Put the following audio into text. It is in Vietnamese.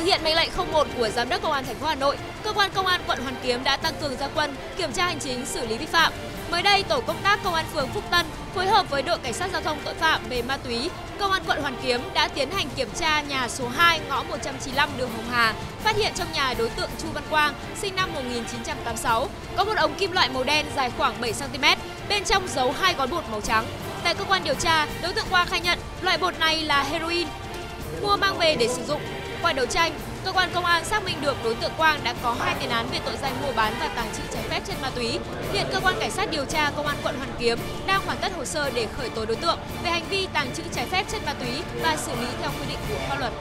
Thực hiện mệnh lệnh 01 của Giám đốc Công an thành phố Hà Nội, cơ quan công an quận Hoàn Kiếm đã tăng cường gia quân kiểm tra hành chính xử lý vi phạm. Mới đây, tổ công tác công an phường Phúc Tân phối hợp với đội cảnh sát giao thông tội phạm về ma túy, công an quận Hoàn Kiếm đã tiến hành kiểm tra nhà số 2 ngõ 195 đường Hồng Hà, phát hiện trong nhà đối tượng Chu Văn Quang, sinh năm 1986, có một ống kim loại màu đen dài khoảng 7 cm, bên trong giấu hai gói bột màu trắng. Tại cơ quan điều tra, đối tượng Quang khai nhận loại bột này là heroin, mua mang về để sử dụng. Qua đấu tranh, cơ quan công an xác minh được đối tượng Quang đã có hai tiền án về tội danh mua bán và tàng trữ trái phép chất ma túy. Hiện cơ quan cảnh sát điều tra công an quận Hoàn Kiếm đang hoàn tất hồ sơ để khởi tố đối tượng về hành vi tàng trữ trái phép chất ma túy và xử lý theo quy định của pháp luật.